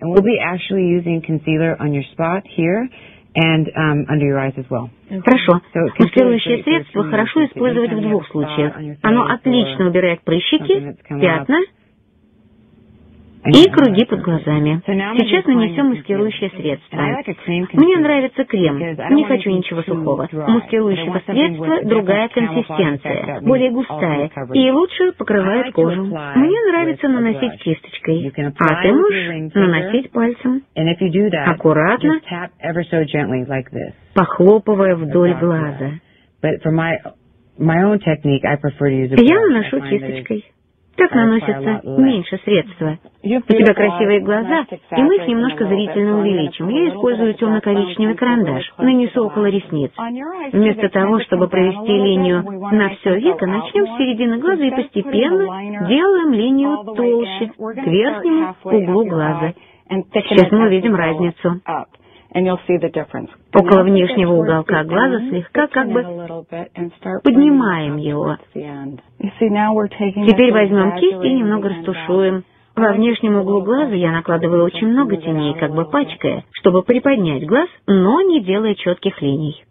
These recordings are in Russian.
We'll be actually using concealer on your spot here and um, under your eyes as well. Хорошо. Маскирующее средство хорошо использовать в двух случаях. Оно отлично убирает прыщики, пятна и круги под глазами. Сейчас нанесем маскирующее средство. Мне нравится крем, не хочу ничего сухого. У маскирующего средства другая консистенция, более густая, и лучше покрывает кожу. Мне нравится наносить кисточкой, а ты можешь наносить пальцем. Аккуратно, похлопывая вдоль глаза. Я наношу кисточкой. Так наносится меньше средства. У тебя красивые глаза, и мы их немножко зрительно увеличим. Я использую темно-коричневый карандаш, нанесу около ресниц. Вместо того, чтобы провести линию на все веко, начнем с середины глаза и постепенно делаем линию толще, к верхнему углу глаза. Сейчас мы увидим разницу. Около внешнего уголка глаза слегка как бы поднимаем его. Теперь возьмем кисть и немного растушуем. Во внешнем углу глаза я накладываю очень много теней, как бы пачкая, чтобы приподнять глаз, но не делая четких линий.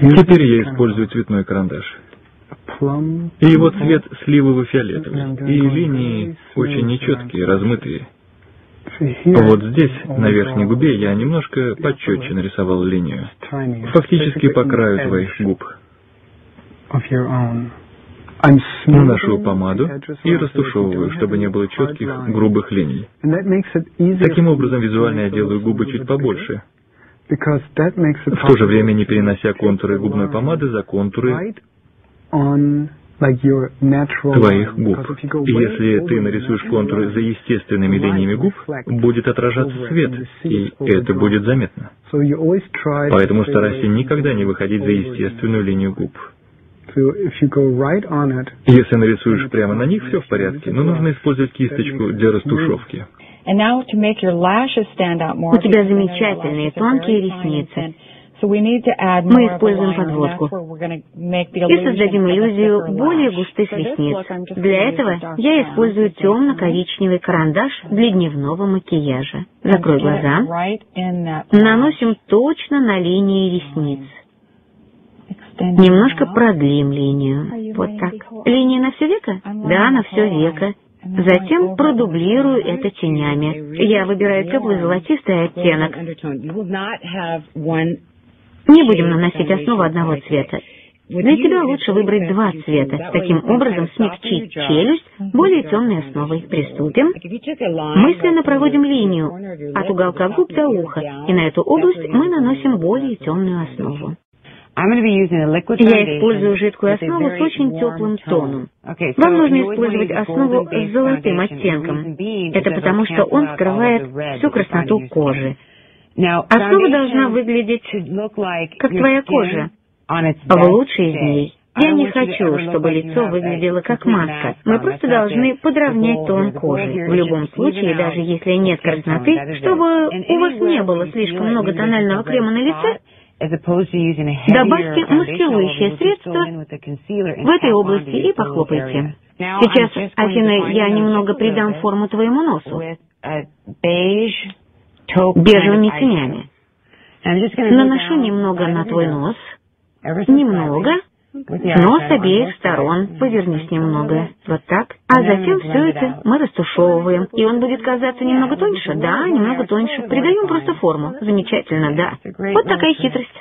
Теперь я использую цветной карандаш. И его цвет сливово-фиолетовый, и линии очень нечеткие, размытые. Вот здесь, на верхней губе, я немножко почетче нарисовал линию, фактически по краю твоих губ. Наношу помаду и растушевываю, чтобы не было четких, грубых линий. Таким образом, визуально я делаю губы чуть побольше, в то же время не перенося контуры губной помады за контуры твоих губ. И если ты нарисуешь контуры за естественными линиями губ, будет отражаться свет, и это будет заметно. Поэтому старайся никогда не выходить за естественную линию губ. Если нарисуешь прямо на них, все в порядке, но нужно использовать кисточку для растушевки. У тебя замечательные тонкие ресницы. Мы используем подводку и создадим иллюзию более густых ресниц. Для этого я использую темно-коричневый карандаш для дневного макияжа. Закрой глаза. Наносим точно на линии ресниц. Немножко продлим линию. Вот так. Линия на все веко? Да, на все веко. Затем продублирую это тенями. Я выбираю теплый золотистый оттенок. Не будем наносить основу одного цвета. Для тебя лучше выбрать два цвета, таким образом смягчить челюсть более темной основой. Приступим. Мысленно проводим линию от уголка губ до уха, и на эту область мы наносим более темную основу. Я использую жидкую основу с очень теплым тоном. Вам нужно использовать основу с золотым оттенком. Это потому, что он скрывает всю красноту кожи. Основа должна выглядеть как твоя кожа, в лучшей из ней. Я не хочу, чтобы лицо выглядело как маска. Мы просто должны подровнять тон кожи. В любом случае, даже если нет красноты, чтобы у вас не было слишком много тонального крема на лице, добавьте маскирующее средство в этой области и похлопайте. Сейчас, Афина, я немного придам форму твоему носу бежевыми тенями. Наношу немного на твой нос, немного, но с обеих сторон. повернись немного, вот так. А затем все это мы растушевываем, и он будет казаться немного тоньше, да, немного тоньше. Придаем просто форму. Замечательно, да. Вот такая хитрость.